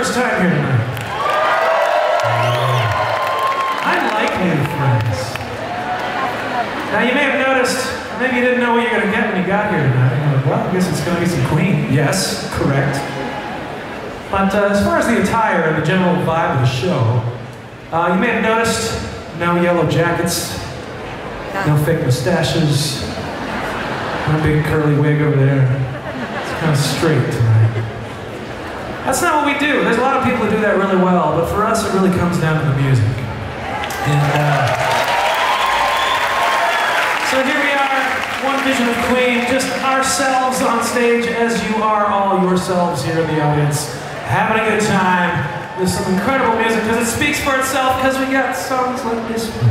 first time here tonight? I like new friends. Now you may have noticed, maybe you didn't know what you're gonna get when you got here tonight. You're like, well, I guess it's gonna be some Queen. Yes, correct. But uh, as far as the attire and the general vibe of the show, uh, you may have noticed no yellow jackets, no fake mustaches, no big curly wig over there. It's kind of straight. That's not what we do. There's a lot of people who do that really well, but for us, it really comes down to the music. And uh, so here we are, one vision of Queen, just ourselves on stage as you are all yourselves here in the audience, having a good time. There's some incredible music because it speaks for itself because we got songs like this one.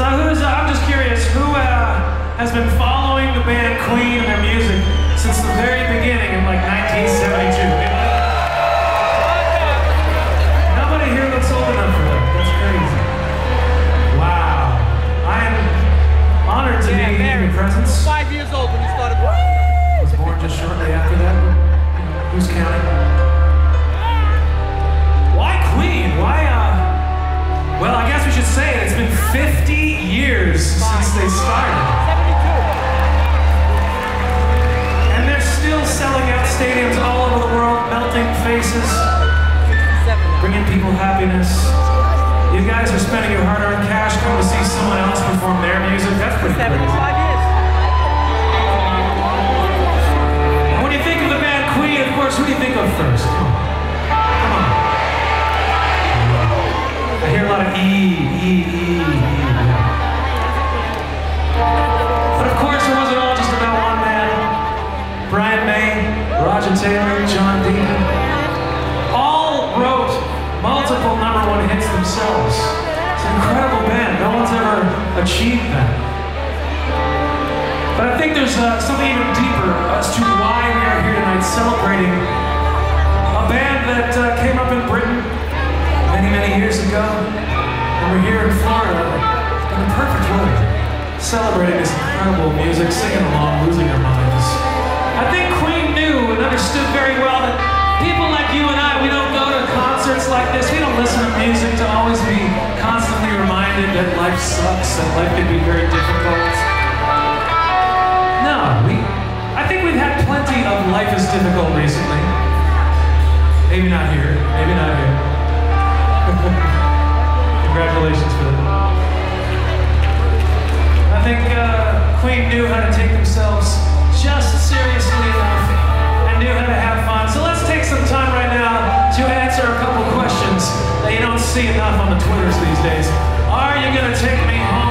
I'm just curious, who uh, has been following the band Queen and their music since the very beginning in like 1972? Nobody here looks old enough for that. That's crazy. Wow. I am honored to Yeah, be in very. your presence. Five years old when you started playing. was born just shortly after that. Who's counting? I guess we should say it. It's been 50 years since they started. And they're still selling out stadiums all over the world, melting faces, bringing people happiness. You guys are spending your hard-earned cash coming to see someone else perform their music. That's pretty 75 crazy. years. And when you think of the Queen, of course, who do you think of first? Come on. Come on. I hear a lot of E, But of course, it wasn't all just about one man. Brian May, Roger Taylor, John Deacon, all wrote multiple number one hits themselves. It's an incredible band. No one's ever achieved that. But I think there's uh, something even deeper as to why we are here tonight celebrating a band that uh, came up in Britain many, many years ago. And we're here in Florida in the perfect way, celebrating this incredible music, singing along, losing our minds. I think Queen knew and understood very well that people like you and I, we don't go to concerts like this. We don't listen to music to always be constantly reminded that life sucks, that life can be very difficult. No, we. I think we've had plenty of life is difficult recently. Maybe not here. Maybe not here. Congratulations for. I think uh, Queen knew how to take themselves just seriously enough and knew how to have fun. So let's take some time right now to answer a couple questions that you don't see enough on the Twitters these days. Are you gonna take me home